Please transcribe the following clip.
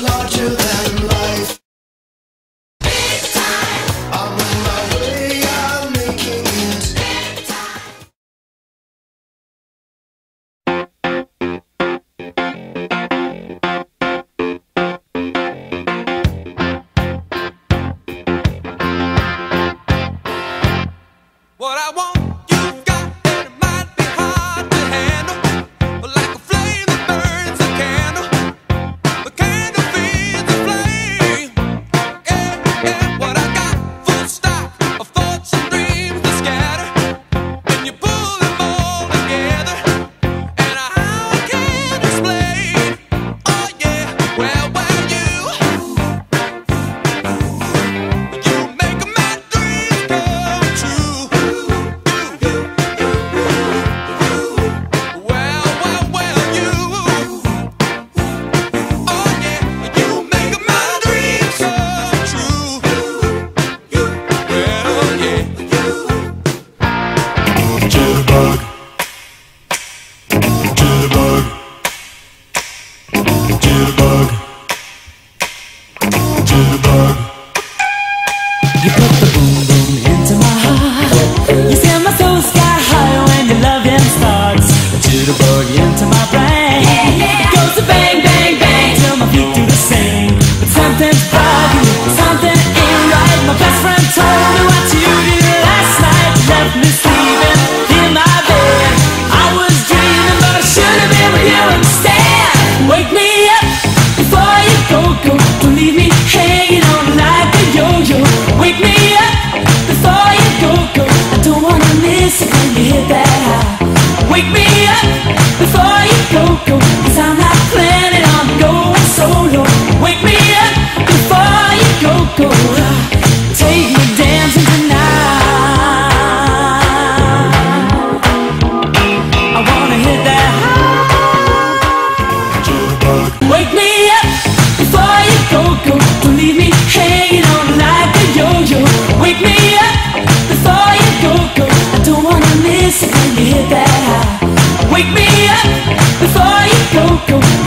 larger than life. Jitterbug Jitterbug Jitterbug Jitterbug You put the boom boom into my heart. You set my soul sky listen when you hit that high. Wake me up before you go. go. Go.